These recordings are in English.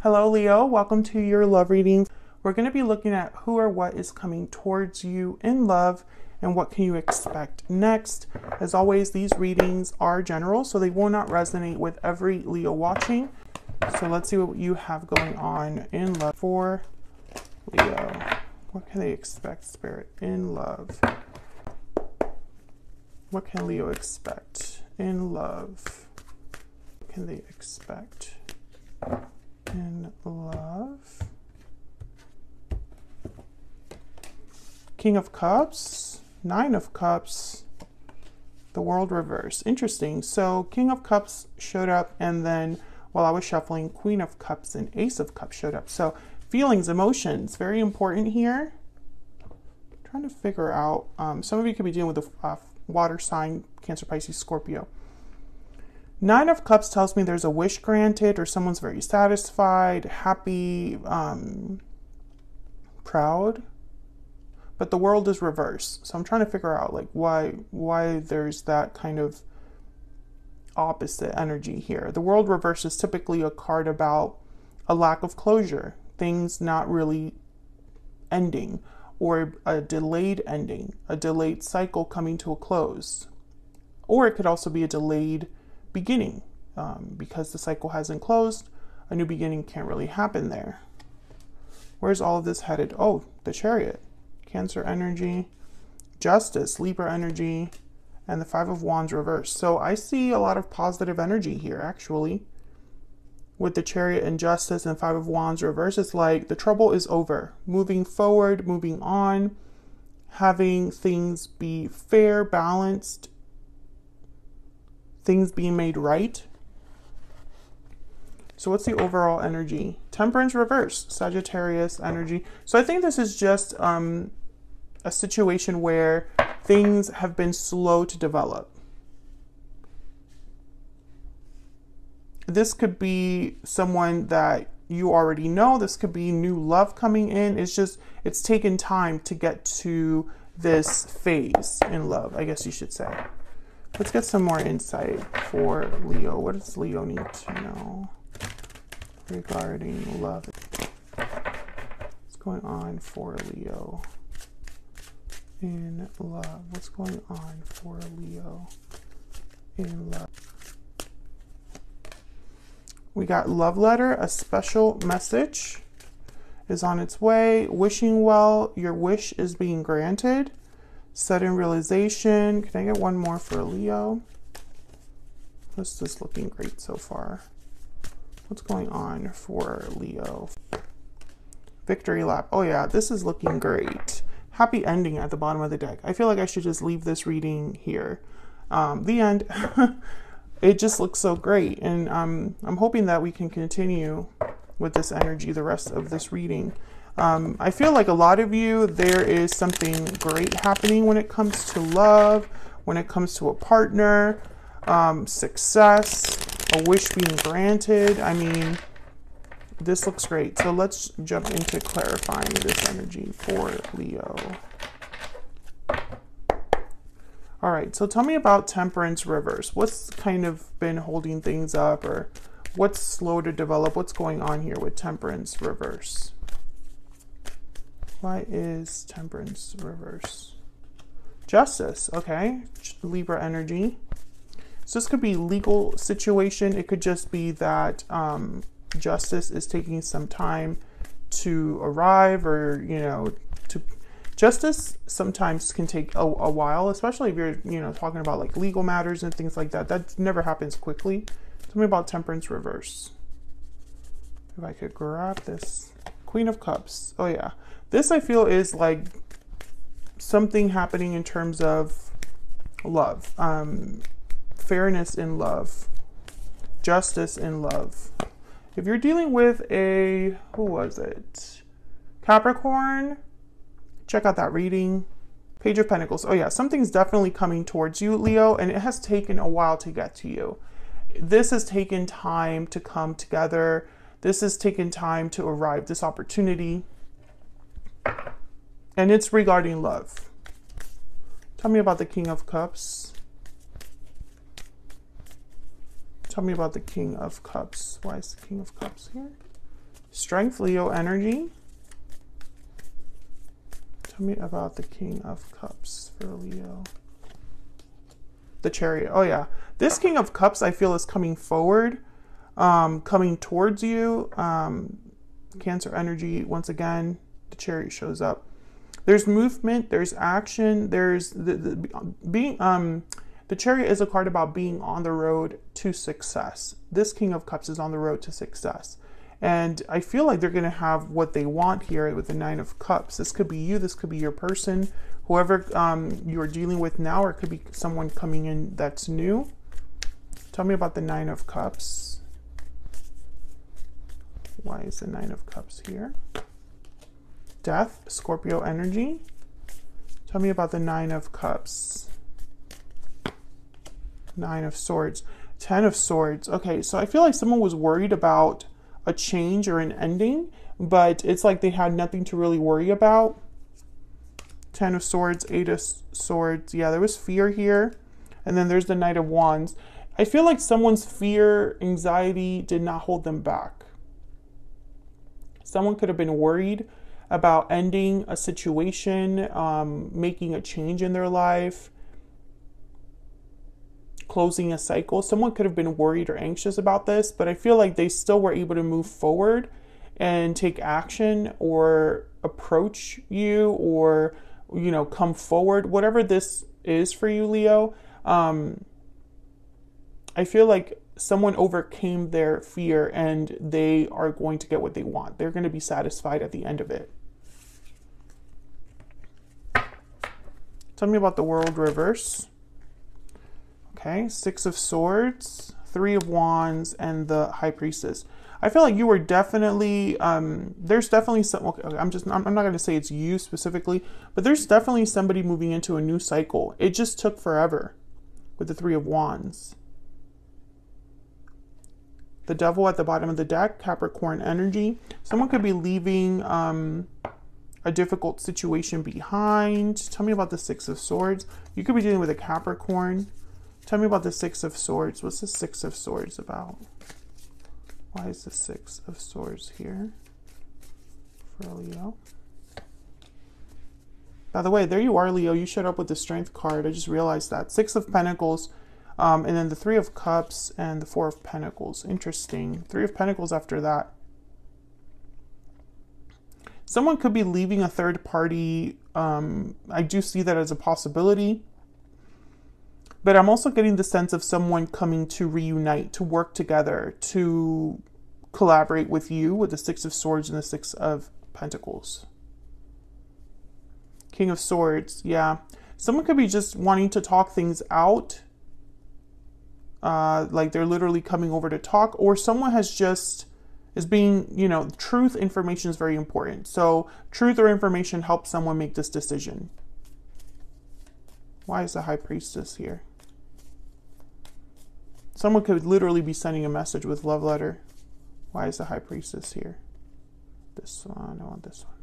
Hello, Leo. Welcome to your love reading. We're going to be looking at who or what is coming towards you in love and what can you expect next. As always, these readings are general, so they will not resonate with every Leo watching. So let's see what you have going on in love for Leo. What can they expect, Spirit, in love? What can Leo expect in love? What can they expect in love? King of Cups, Nine of Cups, the World Reverse. Interesting. So King of Cups showed up, and then while I was shuffling, Queen of Cups and Ace of Cups showed up. So feelings, emotions, very important here. I'm trying to figure out. Um, some of you could be dealing with a uh, water sign, Cancer, Pisces, Scorpio. Nine of Cups tells me there's a wish granted, or someone's very satisfied, happy, um, proud but the world is reversed. So I'm trying to figure out like why why there's that kind of opposite energy here. The world reverse is typically a card about a lack of closure, things not really ending, or a delayed ending, a delayed cycle coming to a close. Or it could also be a delayed beginning um, because the cycle hasn't closed. A new beginning can't really happen there. Where's all of this headed? Oh, the chariot. Cancer energy, Justice, Libra energy, and the Five of Wands reversed. So I see a lot of positive energy here, actually. With the Chariot and Justice and Five of Wands reversed, it's like the trouble is over. Moving forward, moving on, having things be fair, balanced, things being made right. So what's the overall energy? Temperance reverse, Sagittarius energy. So I think this is just um, a situation where things have been slow to develop. This could be someone that you already know. This could be new love coming in. It's just, it's taken time to get to this phase in love, I guess you should say. Let's get some more insight for Leo. What does Leo need to know? regarding love. What's going on for Leo in love? What's going on for Leo in love? We got love letter, a special message is on its way. Wishing well, your wish is being granted. Sudden realization. Can I get one more for Leo? This is looking great so far. What's going on for Leo? Victory lap. Oh yeah, this is looking great. Happy ending at the bottom of the deck. I feel like I should just leave this reading here. Um, the end. it just looks so great. And um, I'm hoping that we can continue with this energy the rest of this reading. Um, I feel like a lot of you, there is something great happening when it comes to love, when it comes to a partner, um, success, a wish being granted. I mean, this looks great. So let's jump into clarifying this energy for Leo. All right, so tell me about Temperance Reverse. What's kind of been holding things up or what's slow to develop? What's going on here with Temperance Reverse? Why is Temperance Reverse? Justice, okay. Libra energy. So this could be legal situation. It could just be that um, justice is taking some time to arrive or, you know, to justice sometimes can take a, a, while, especially if you're, you know, talking about like legal matters and things like that. That never happens quickly. Tell me about temperance reverse. If I could grab this. Queen of Cups. Oh yeah. This I feel is like something happening in terms of love. Um, fairness in love, justice in love. If you're dealing with a, who was it? Capricorn, check out that reading. Page of Pentacles. Oh, yeah, something's definitely coming towards you, Leo, and it has taken a while to get to you. This has taken time to come together. This has taken time to arrive, this opportunity. And it's regarding love. Tell me about the King of Cups. Tell me about the King of Cups. Why is the King of Cups here? Strength, Leo energy. Tell me about the King of Cups for Leo. The Chariot. Oh, yeah. This King of Cups, I feel, is coming forward, um, coming towards you. Um, Cancer energy, once again, the Chariot shows up. There's movement, there's action, there's the, the being um the chariot is a card about being on the road to success. This King of Cups is on the road to success. And I feel like they're going to have what they want here with the Nine of Cups. This could be you, this could be your person, whoever um, you're dealing with now, or it could be someone coming in that's new. Tell me about the Nine of Cups. Why is the Nine of Cups here? Death, Scorpio energy. Tell me about the Nine of Cups. Nine of Swords. Ten of Swords. Okay, so I feel like someone was worried about a change or an ending, but it's like they had nothing to really worry about. Ten of Swords, Eight of Swords. Yeah, there was fear here. And then there's the Knight of Wands. I feel like someone's fear, anxiety did not hold them back. Someone could have been worried about ending a situation, um, making a change in their life, closing a cycle. Someone could have been worried or anxious about this, but I feel like they still were able to move forward and take action or approach you or, you know, come forward. Whatever this is for you, Leo, um, I feel like someone overcame their fear and they are going to get what they want. They're going to be satisfied at the end of it. Tell me about the world reverse. Okay, Six of Swords, Three of Wands, and the High Priestess. I feel like you were definitely, um, there's definitely some, okay, I'm just, I'm, I'm not going to say it's you specifically, but there's definitely somebody moving into a new cycle. It just took forever with the Three of Wands. The Devil at the bottom of the deck, Capricorn energy. Someone could be leaving, um, a difficult situation behind. Tell me about the Six of Swords. You could be dealing with a Capricorn. Tell me about the Six of Swords. What's the Six of Swords about? Why is the Six of Swords here for Leo? By the way, there you are, Leo. You showed up with the Strength card. I just realized that. Six of Pentacles, um, and then the Three of Cups and the Four of Pentacles. Interesting. Three of Pentacles after that. Someone could be leaving a third party. Um, I do see that as a possibility. But I'm also getting the sense of someone coming to reunite, to work together, to collaborate with you with the Six of Swords and the Six of Pentacles. King of Swords, yeah. Someone could be just wanting to talk things out. Uh, like they're literally coming over to talk, or someone has just is being, you know, truth information is very important. So, truth or information helps someone make this decision. Why is the high priestess here? Someone could literally be sending a message with love letter. Why is the high priestess here? This one, I want this one.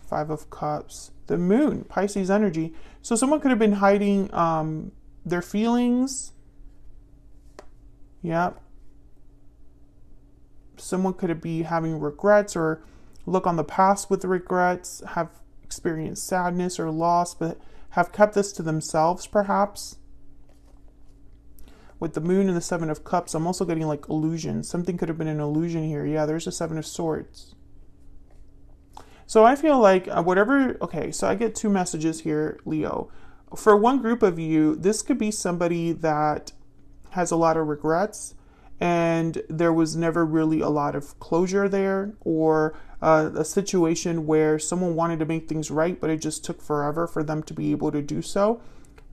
Five of Cups. The moon, Pisces energy. So someone could have been hiding um, their feelings. Yep someone could be having regrets or look on the past with regrets, have experienced sadness or loss, but have kept this to themselves perhaps. With the moon and the seven of cups, I'm also getting like illusion. Something could have been an illusion here. Yeah, there's a seven of swords. So I feel like uh, whatever, okay, so I get two messages here, Leo. For one group of you, this could be somebody that has a lot of regrets and there was never really a lot of closure there or uh, a situation where someone wanted to make things right but it just took forever for them to be able to do so.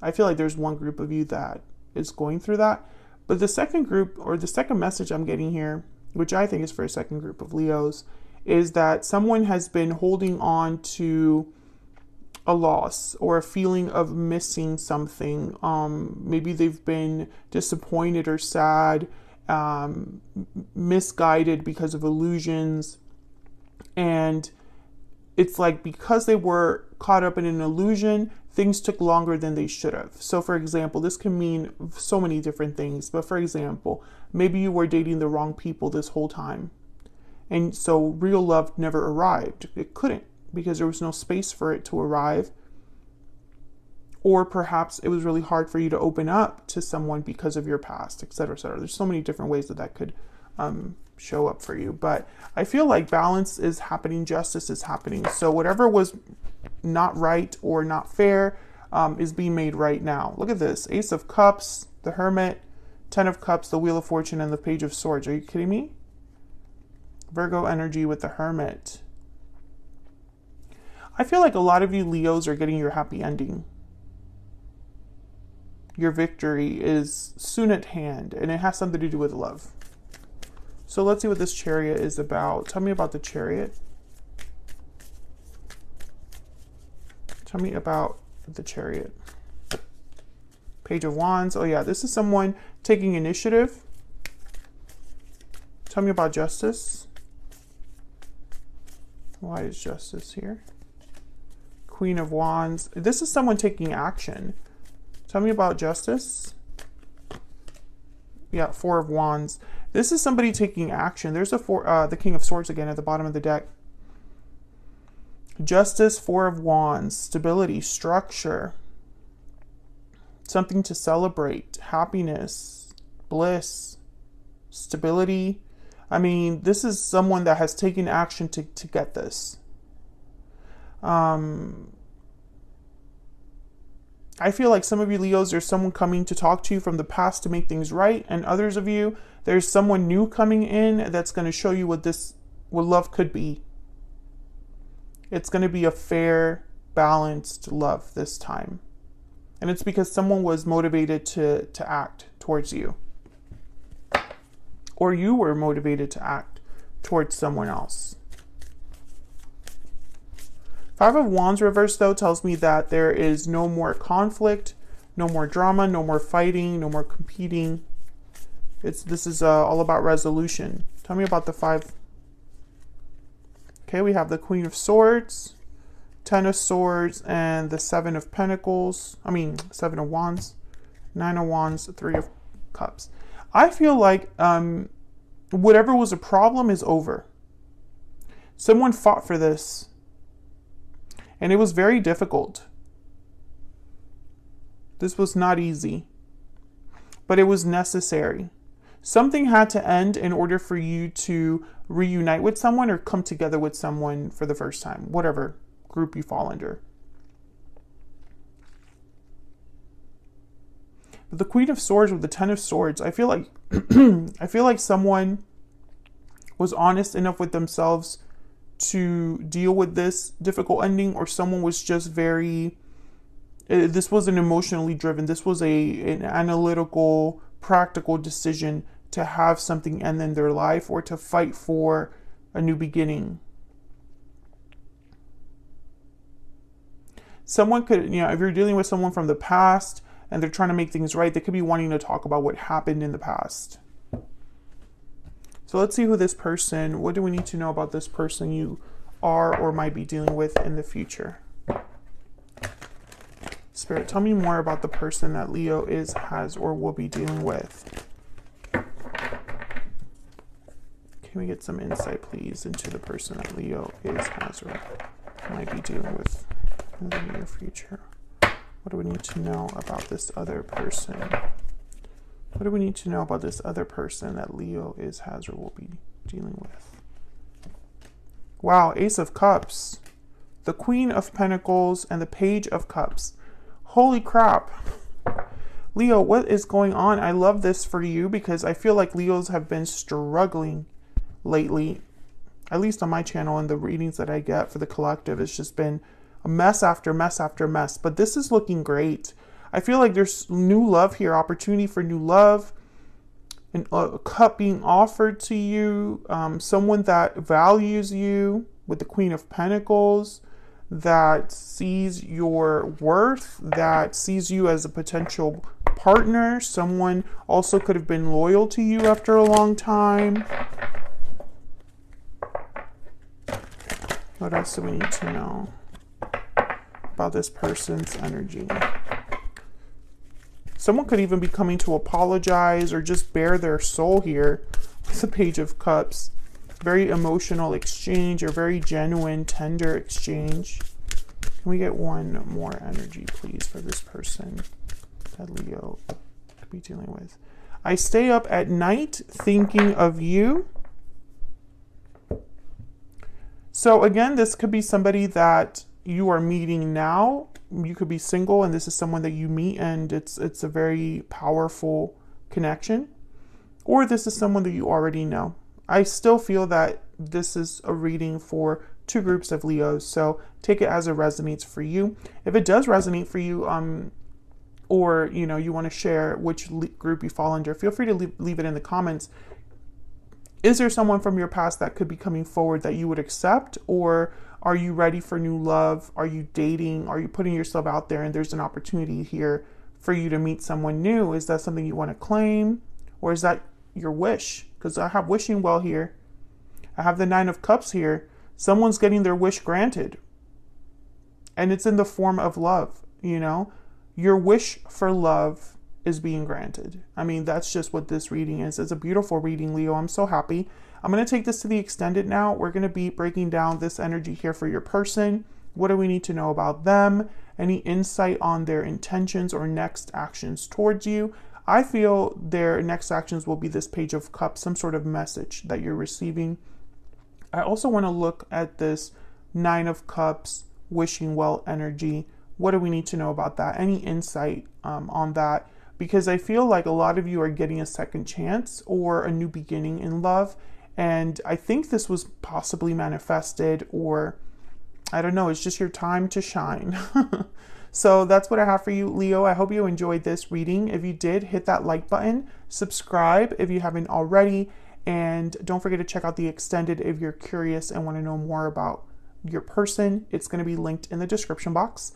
I feel like there's one group of you that is going through that. But the second group or the second message i'm getting here which i think is for a second group of leos is that someone has been holding on to a loss or a feeling of missing something um, maybe they've been disappointed or sad um, misguided because of illusions. And it's like because they were caught up in an illusion, things took longer than they should have. So, for example, this can mean so many different things. But for example, maybe you were dating the wrong people this whole time. And so real love never arrived. It couldn't because there was no space for it to arrive. Or perhaps it was really hard for you to open up to someone because of your past, et cetera, et cetera. There's so many different ways that that could um, show up for you. But I feel like balance is happening, justice is happening. So whatever was not right or not fair um, is being made right now. Look at this Ace of Cups, the Hermit, Ten of Cups, the Wheel of Fortune, and the Page of Swords. Are you kidding me? Virgo energy with the Hermit. I feel like a lot of you Leos are getting your happy ending. Your victory is soon at hand, and it has something to do with love. So let's see what this chariot is about. Tell me about the chariot. Tell me about the chariot. Page of Wands. Oh, yeah, this is someone taking initiative. Tell me about justice. Why is justice here? Queen of Wands. This is someone taking action. Tell me about justice. Yeah, Four of Wands. This is somebody taking action. There's a four, uh, the King of Swords again at the bottom of the deck. Justice, Four of Wands, stability, structure, something to celebrate, happiness, bliss, stability. I mean, this is someone that has taken action to, to get this. Um, I feel like some of you Leos, there's someone coming to talk to you from the past to make things right, and others of you, there's someone new coming in that's going to show you what this, what love could be. It's going to be a fair, balanced love this time. And it's because someone was motivated to, to act towards you. Or you were motivated to act towards someone else. Five of Wands reverse, though, tells me that there is no more conflict, no more drama, no more fighting, no more competing. It's This is uh, all about resolution. Tell me about the five. Okay, we have the Queen of Swords, Ten of Swords, and the Seven of Pentacles. I mean, Seven of Wands, Nine of Wands, Three of Cups. I feel like um, whatever was a problem is over. Someone fought for this and it was very difficult. This was not easy, but it was necessary. Something had to end in order for you to reunite with someone or come together with someone for the first time, whatever group you fall under. But the Queen of Swords with the Ten of Swords, I feel like I feel like someone was honest enough with themselves to deal with this difficult ending or someone was just very uh, this wasn't emotionally driven. This was a an analytical practical decision to have something end in their life or to fight for a new beginning. Someone could you know if you're dealing with someone from the past and they're trying to make things right they could be wanting to talk about what happened in the past so let's see who this person, what do we need to know about this person you are or might be dealing with in the future? Spirit, tell me more about the person that Leo is, has, or will be dealing with. Can we get some insight, please, into the person that Leo is, has, or might be dealing with in the near future? What do we need to know about this other person? What do we need to know about this other person that Leo is, has, or will be dealing with? Wow, Ace of Cups, the Queen of Pentacles, and the Page of Cups. Holy crap. Leo, what is going on? I love this for you because I feel like Leos have been struggling lately, at least on my channel and the readings that I get for the collective. It's just been a mess after mess after mess. But this is looking great. I feel like there's new love here, opportunity for new love, and a cup being offered to you, um, someone that values you with the Queen of Pentacles, that sees your worth, that sees you as a potential partner. Someone also could have been loyal to you after a long time. What else do we need to know about this person's energy? Someone could even be coming to apologize or just bare their soul here with the Page of Cups. very emotional exchange or very genuine, tender exchange. Can we get one more energy, please, for this person that Leo could be dealing with? I stay up at night thinking of you. So, again, this could be somebody that you are meeting now. You could be single, and this is someone that you meet, and it's it's a very powerful connection. Or this is someone that you already know. I still feel that this is a reading for two groups of Leos, so take it as it resonates for you. If it does resonate for you, um, or you know you want to share which group you fall under, feel free to leave, leave it in the comments. Is there someone from your past that could be coming forward that you would accept, or are you ready for new love? Are you dating? Are you putting yourself out there and there's an opportunity here for you to meet someone new? Is that something you want to claim? Or is that your wish? Because I have wishing well here. I have the Nine of Cups here. Someone's getting their wish granted. And it's in the form of love, you know? Your wish for love is being granted. I mean, that's just what this reading is. It's a beautiful reading, Leo. I'm so happy. I'm going to take this to the extended now. We're going to be breaking down this energy here for your person. What do we need to know about them? Any insight on their intentions or next actions towards you? I feel their next actions will be this Page of Cups, some sort of message that you're receiving. I also want to look at this Nine of Cups, wishing well energy. What do we need to know about that? Any insight um, on that? Because I feel like a lot of you are getting a second chance or a new beginning in love and I think this was possibly manifested, or I don't know, it's just your time to shine. so that's what I have for you, Leo. I hope you enjoyed this reading. If you did, hit that like button, subscribe if you haven't already, and don't forget to check out the extended if you're curious and want to know more about your person. It's going to be linked in the description box.